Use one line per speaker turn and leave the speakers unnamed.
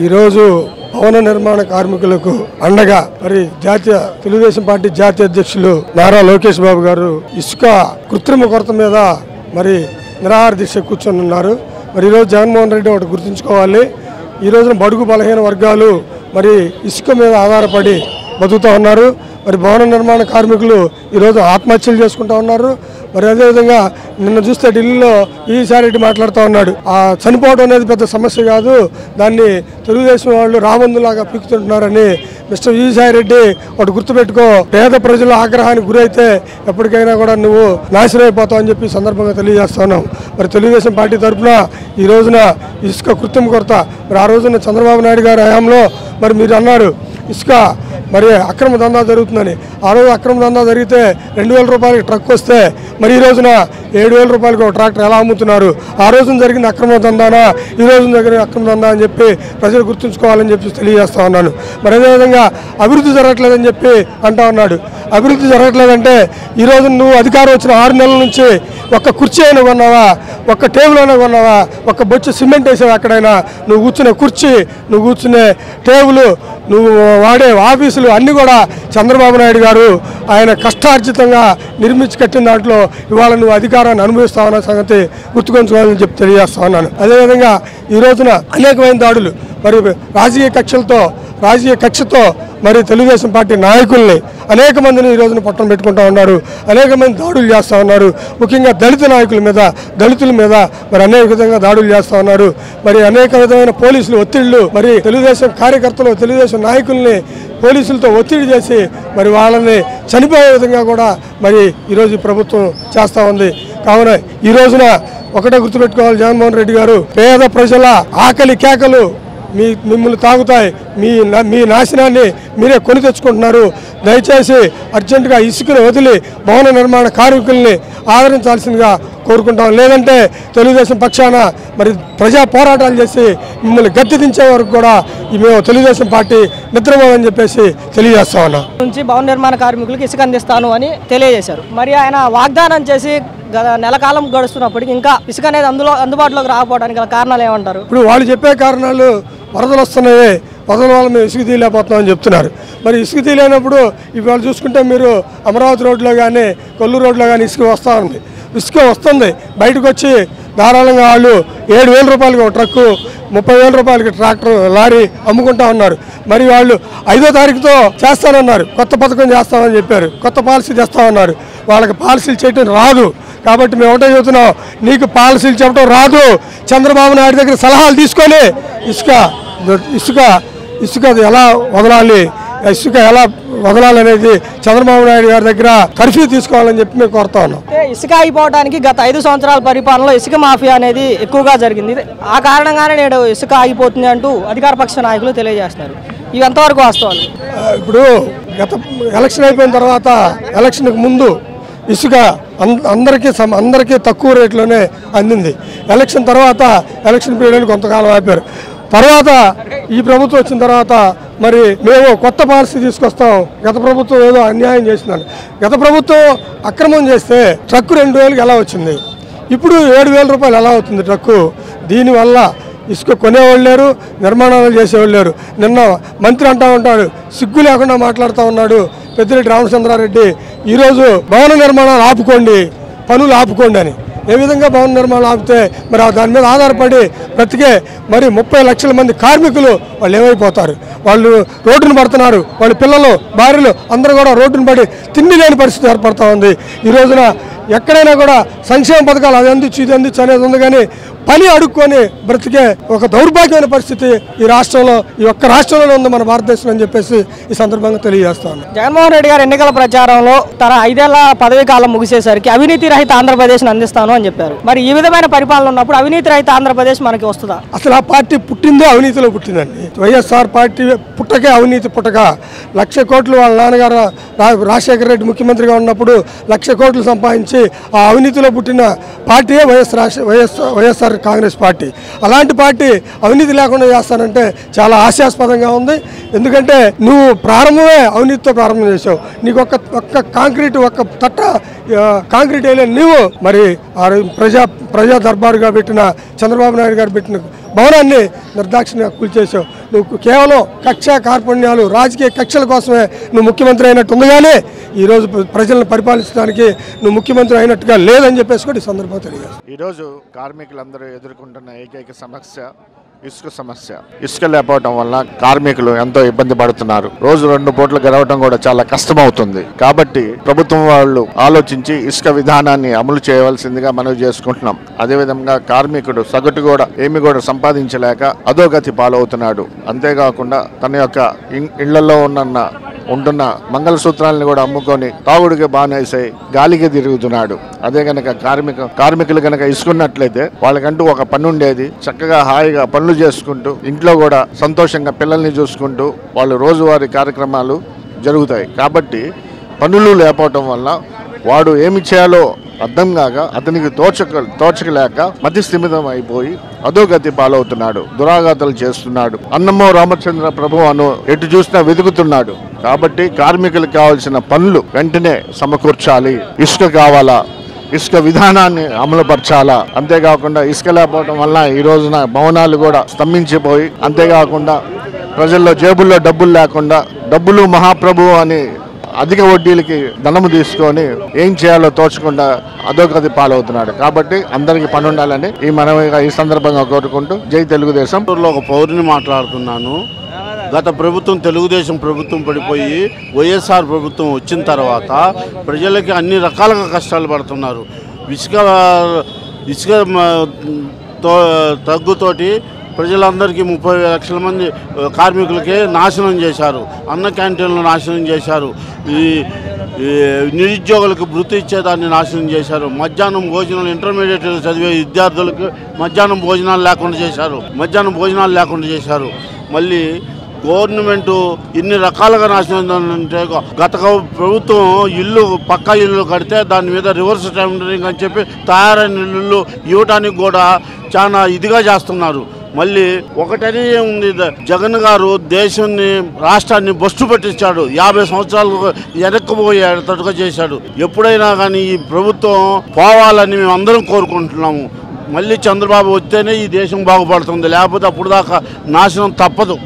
ఈరోజు భవన నిర్మాణ కార్మికులకు అండగా మరి జాతీయ తెలుగుదేశం పార్టీ జాతీయ అధ్యక్షులు నారా లోకేష్ బాబు గారు ఇసుక కృత్రిమ కొరత మీద మరి నిరాహార దీక్ష కూర్చొని ఉన్నారు మరి ఈరోజు జగన్మోహన్ రెడ్డి ఒకటి గుర్తుంచుకోవాలి. ఈ రోజున బడుగు బలహీన వర్గాలు మరి ఇసుక మీద ఆధారపడి బతుకుతూ ఉన్నారు. మరి భవన నిర్మాణ కార్మికులు ఈరోజు ఆత్మహత్యలు చేసుకుంటా ఉన్నారు. మరి అదేవిధంగా నిన్న చూస్తే ఢిల్లీలో ఈసారి రెడ్డి మాట్లాడుతూ ఉన్నాడు. ఆ చనిపోవడం అనేది పెద్ద సమస్య కాదు. దాన్ని తెలుగుదేశం వాళ్ళు రాబందులాగా పీకుతుంటున్నారని మిస్టర్ విజయసాయి రెడ్డి ఒకటి గుర్తుపెట్టుకో. పేద ప్రజల ఆగ్రహానికి గురైతే ఎప్పటికైనా కూడా నువ్వు నాశనం అయిపోతావు అని చెప్పి సందర్భంగా తెలియజేస్తున్నాం మరి తెలుగుదేశం పార్టీ తరఫున ఈ రోజున ఇసుక కృత్రిమ కొరత. మరి ఆ రోజున చంద్రబాబు నాయుడు గారి హయాంలో మరి మీరు అన్నారు ఇసుక మరి అక్రమ దందా జరుగుతుందని. ఆ రోజు అక్రమ దందా జరిగితే రెండు వేల రూపాయలకి ట్రక్ వస్తే మరి ఈ రోజున ఏడు వేల రూపాయలకు ట్రాక్టర్ ఎలా అమ్ముతున్నారు? ఆ రోజున జరిగిన అక్రమ దందానా? ఈ రోజున జరిగిన అక్రమ దందా అని చెప్పి ప్రజలు గుర్తుంచుకోవాలని చెప్పి తెలియజేస్తా ఉన్నాను. మరి అదేవిధంగా అభివృద్ధి జరగట్లేదని చెప్పి అంటా ఉన్నాడు. అభివృద్ధి జరగట్లేదంటే ఈ రోజు నువ్వు అధికారం వచ్చిన ఆరు నెలల నుంచి ఒక్క కుర్చీ అయినా కొన్నావా? ఒక్క టేబుల్ అయినా కొన్నావా? ఒక్క బొచ్చు సిమెంట్ వేసావు ఎక్కడైనా? నువ్వు కూర్చునే కుర్చీ నువ్వు కూర్చునే టేబుల్ నువ్వు వాడే ఆఫీసులు అన్నీ కూడా చంద్రబాబు నాయుడు గారు ఆయన కష్టార్జితంగా నిర్మించి కట్టిన దాంట్లో ఇవాళ నువ్వు అధికారాన్ని అనుభవిస్తావన్న సంగతి గుర్తుకొంచుకోవాలని చెప్పి తెలియజేస్తా ఉన్నాను. అదేవిధంగా ఈ రోజున అనేకమైన దాడులు మరి రాజకీయ కక్షలతో రాజకీయ కక్షతో మరి తెలుగుదేశం పార్టీ నాయకుల్ని అనేక మందిని ఈ రోజున పట్టణం పెట్టుకుంటా ఉన్నారు. అనేక మంది దాడులు చేస్తూ ఉన్నారు. ముఖ్యంగా దళిత నాయకుల మీద దళితుల మీద మరి అనేక విధంగా దాడులు చేస్తూ ఉన్నారు. మరి అనేక విధమైన పోలీసులు ఒత్తిళ్ళు మరి తెలుగుదేశం కార్యకర్తలు తెలుగుదేశం నాయకుల్ని పోలీసులతో ఒత్తిడి చేసి మరి వాళ్ళని చనిపోయే విధంగా కూడా మరి ఈరోజు ప్రభుత్వం చేస్తూ ఉంది. కావున ఈ రోజున ఒకటే గుర్తుపెట్టుకోవాలి జగన్మోహన్ రెడ్డి గారు పేద ప్రజల ఆకలి కేకలు మీ మిమ్మల్ని తాగుతాయి. మీ మీ నాశనాన్ని మీరే కొని తెచ్చుకుంటున్నారు. దయచేసి అర్జెంటుగా ఇసుకను వదిలి భవన నిర్మాణ కార్మికుల్ని ఆదరించాల్సిందిగా కోరుకుంటాం. లేదంటే తెలుగుదేశం పక్షాన మరి ప్రజా పోరాటాలు చేసి మిమ్మల్ని గట్టి దించే వరకు కూడా మేము తెలుగుదేశం పార్టీ నిద్రపోవని చెప్పేసి తెలియజేస్తా ఉన్నాం.
నుంచి భవన నిర్మాణ కార్మికులకు ఇసుక అందిస్తాను అని తెలియజేశారు. మరి ఆయన వాగ్దానం చేసి గత నెల కాలం గడుస్తున్నప్పటికీ ఇంకా ఇసుక అనేది అందులో అందుబాటులోకి రాకపోవడానికి గల కారణాలు ఏమంటారు?
ఇప్పుడు వాళ్ళు చెప్పే కారణాలు వరదలు వస్తున్నాయి వరదల వల్ల మేము ఇసుక తీయలేకపోతున్నామని చెప్తున్నారు. మరి ఇసుక తీయలేనప్పుడు ఇవాళ చూసుకుంటే మీరు అమరావతి రోడ్లో కానీ కొల్లూరు రోడ్లో కానీ ఇసుక వస్తూ ఉంది ఇసుక వస్తుంది. బయటకు వచ్చి ధారాళంగా వాళ్ళు ఏడు వేల రూపాయలకి ఒక ట్రక్కు ముప్పై వేల రూపాయలకి ట్రాక్టర్ లారీ అమ్ముకుంటా ఉన్నారు. మరి వాళ్ళు ఐదో తారీఖుతో చేస్తానన్నారు. కొత్త పథకం చేస్తామని చెప్పారు. కొత్త పాలసీ తెస్తామన్నారు వాళ్ళకి పాలసీలు చేయటం రాదు. కాబట్టి మేము ఒకటే చెబుతున్నాం. నీకు పాలసీలు చెప్పడం రాదు. చంద్రబాబు నాయుడు దగ్గర సలహాలు తీసుకొని ఇసుక ఇసుక ఇసుక ఎలా వదలాలి ఇసుక ఎలా వదలాలనేది చంద్రబాబు నాయుడు గారి దగ్గర కర్ఫ్యూ తీసుకోవాలని చెప్పి మేము కోరుతా ఉన్నాం.
ఇసుక అయిపోవడానికి గత ఐదు సంవత్సరాల పరిపాలనలో ఇసుక మాఫియా అనేది ఎక్కువగా జరిగింది. ఆ కారణంగానే నేడు ఇసుక ఆగిపోతుంది అంటూ అధికార పక్ష నాయకులు తెలియజేస్తున్నారు. ఇవి ఎంతవరకు వాస్తవాలు?
ఇప్పుడు గత ఎలక్షన్ అయిపోయిన తర్వాత ఎలక్షన్కి ముందు ఇసుక అందరికీ అందరికీ తక్కువ రేట్లోనే అందింది. ఎలక్షన్ తర్వాత ఎలక్షన్ పీరియడ్ కొంతకాలం ఆపారు. తర్వాత ఈ ప్రభుత్వం వచ్చిన తర్వాత మరి మేము కొత్త పాలసీ తీసుకొస్తాం. గత ప్రభుత్వం ఏదో అన్యాయం చేసిందని. గత ప్రభుత్వం అక్రమం చేస్తే ట్రక్కు రెండు వేలకు ఎలా వచ్చింది? ఇప్పుడు ఏడు వేల రూపాయలు ఎలా అవుతుంది ట్రక్కు? దీనివల్ల ఇసుక కొనేవాళ్ళు లేరు నిర్మాణాలు చేసేవాళ్ళు లేరు. నిన్న మంత్రి అంటా ఉంటాడు సిగ్గు లేకుండా మాట్లాడుతూ ఉన్నాడు పెద్దిరెడ్డి రామచంద్రారెడ్డి. ఈరోజు భవన నిర్మాణాలు ఆపుకోండి పనులు ఆపుకోండి అని. ఏ విధంగా భవన నిర్మాణం ఆపితే మరి ఆ దాని మీద ఆధారపడి బ్రతికే మరి ముప్పై లక్షల మంది కార్మికులు వాళ్ళు ఏమైపోతారు? వాళ్ళు రోడ్డును పడుతున్నారు. వాళ్ళ పిల్లలు భార్యలు అందరూ కూడా రోడ్డును పడి తిండి లేని పరిస్థితి ఏర్పడుతూ ఉంది. ఈ రోజున ఎక్కడైనా కూడా సంక్షేమ పథకాలు అది అందించు ఇది అందించు అనేది ఉంది కానీ పని అడుక్కొని బ్రతికే ఒక దౌర్భాగ్యమైన పరిస్థితి ఈ రాష్ట్రంలో ఈ ఒక్క రాష్ట్రంలోనే ఉంది మన భారతదేశంలో అని చెప్పేసి ఈ సందర్భంగా తెలియజేస్తాను.
జగన్మోహన్ రెడ్డి గారు ఎన్నికల ప్రచారంలో తన ఐదేళ్ళ పదవీ కాలం ముగిసేసరికి అవినీతి రహిత ఆంధ్రప్రదేశ్ అందిస్తాను అని చెప్పారు. మరి ఈ విధమైన పరిపాలన ఉన్నప్పుడు అవినీతి రహిత ఆంధ్రప్రదేశ్ మనకి వస్తుందా?
అసలు ఆ పార్టీ పుట్టిందే అవినీతిలో పుట్టిందండి. వైఎస్ఆర్ పార్టీ పుట్టకే అవినీతి పుట్టక లక్ష కోట్లు వాళ్ళ నాన్నగారు రాజశేఖర రెడ్డి ముఖ్యమంత్రిగా ఉన్నప్పుడు లక్ష కోట్లు సంపాదించి ఆ అవినీతిలో పుట్టిన పార్టీయే వైఎస్ రాష్ట్ర వైఎస్ వైఎస్ఆర్ కాంగ్రెస్ పార్టీ. అలాంటి పార్టీ అవినీతి లేకుండా చేస్తానంటే చాలా హాస్యాస్పదంగా ఉంది. ఎందుకంటే నువ్వు ప్రారంభమే అవినీతితో ప్రారంభం చేసావు నీకు ఒక్క ఒక్క కాంక్రీట్ ఒక్క తట్ట కాంక్రీట్ వేయలేని నీవు మరి ఆ ప్రజా ప్రజా దర్బారుగా పెట్టిన చంద్రబాబు నాయుడు గారు పెట్టిన భవనాన్ని నిర్దాక్షిణ్యంగా కూల్చేసావు నువ్వు కేవలం కక్ష కార్పణ్యాలు రాజకీయ కక్షల కోసమే నువ్వు ముఖ్యమంత్రి అయినట్టు ఉండగానే ఈరోజు ప్రజలను పరిపాలించడానికి నువ్వు ముఖ్యమంత్రి అయినట్టుగా లేదని చెప్పేసి కూడా ఈ సందర్భంగా తెలియజేస్తాను
ఈరోజు కార్మికులందరూ ఎదుర్కొంటున్న ఏకైక సమస్య ఇసుక సమస్య. ఇసుక లేకపోవడం వల్ల కార్మికులు ఎంతో ఇబ్బంది పడుతున్నారు. రోజు రెండు పూట్లు గడవటం కూడా చాలా కష్టమవుతుంది. కాబట్టి ప్రభుత్వం వాళ్ళు ఆలోచించి ఇసుక విధానాన్ని అమలు చేయవలసిందిగా మనవి చేసుకుంటున్నాం. అదేవిధంగా కార్మికుడు సగటు కూడా ఏమి కూడా సంపాదించలేక అధోగతి పాలవుతున్నాడు. అంతేకాకుండా తన యొక్క ఇన్- ఇళ్ళలో ఉన్న ఉంటున్న మంగళసూత్రాలను కూడా అమ్ముకొని తాగుడికి బానేసే గాలికి తిరుగుతున్నాడు. అదే కనుక కార్మిక కార్మికులు కనుక ఇసుకున్నట్లయితే వాళ్ళకంటూ ఒక పని ఉండేది చక్కగా హాయిగా పనులు చేసుకుంటూ ఇంట్లో కూడా సంతోషంగా పిల్లల్ని చూసుకుంటూ వాళ్ళు రోజువారీ కార్యక్రమాలు జరుగుతాయి. కాబట్టి పనులు లేకపోవటం వల్ల వాడు ఏమి చేయాలో అర్థం కాక అతనికి తోచక తోచకలేక మతిస్థిమితం అయిపోయి అధోగతి పాలవుతున్నాడు దురాఘాతాలు చేస్తున్నాడు. అన్నమో రామచంద్ర ప్రభు అను ఎటు చూసినా వెతుకుతున్నాడు. కాబట్టి కార్మికులకు కావాల్సిన పనులు వెంటనే సమకూర్చాలి. ఇసుక కావాలా? ఇసుక విధానాన్ని అమలుపరచాలా? అంతేకాకుండా ఇసుక లేకపోవడం వల్ల ఈ రోజున భవనాలు కూడా స్తంభించిపోయి అంతేకాకుండా ప్రజల్లో జేబుల్లో డబ్బులు లేకుండా డబ్బులు మహాప్రభు అని అధిక వడ్డీలకి ధనము తీసుకొని ఏం చేయాలో తోచకుండా అధోగతి పాలవుతున్నాడు. కాబట్టి అందరికీ పని ఉండాలని ఈ మనం ఈ సందర్భంగా కోరుకుంటూ జై తెలుగుదేశం.
ఒక పౌరుని మాట్లాడుతున్నాను. గత ప్రభుత్వం తెలుగుదేశం ప్రభుత్వం పడిపోయి వైఎస్ఆర్ ప్రభుత్వం వచ్చిన తర్వాత ప్రజలకి అన్ని రకాలుగా కష్టాలు పడుతున్నారు. ఇసుక ఇసుక తో తగ్గుతోటి ప్రజలందరికీ ముప్పై లక్షల మంది కార్మికులకే నాశనం చేశారు. అన్న క్యాంటీన్లు నాశనం చేశారు. ఈ ఈ నిరుద్యోగులకు వృత్తి ఇచ్చేదాన్ని నాశనం చేశారు. మధ్యాహ్నం భోజనాలు ఇంటర్మీడియట్ చదివే విద్యార్థులకు మధ్యాహ్నం భోజనాలు లేకుండా చేశారు. మధ్యాహ్నం భోజనాలు లేకుండా చేశారు. మళ్ళీ గవర్నమెంట్ ఇన్ని రకాలుగా నాశనం అంటే గత ప్రభుత్వం ఇల్లు పక్క ఇల్లు కడితే దాని మీద రివర్స్ టెండరింగ్ అని చెప్పి తయారైన ఇల్లు ఇవ్వటానికి కూడా చాలా ఇదిగా చేస్తున్నారు. మళ్ళీ ఒకటనే ఉంది జగన్ గారు దేశాన్ని రాష్ట్రాన్ని బస్టు పట్టించాడు. యాభై సంవత్సరాలు వెనక్కిపోయేటట్టుగా చేశాడు. ఎప్పుడైనా కానీ ఈ ప్రభుత్వం పోవాలని మేము అందరం కోరుకుంటున్నాము. మళ్ళీ చంద్రబాబు వస్తేనే ఈ దేశం బాగుపడుతుంది. లేకపోతే అప్పుడు దాకా నాశనం తప్పదు.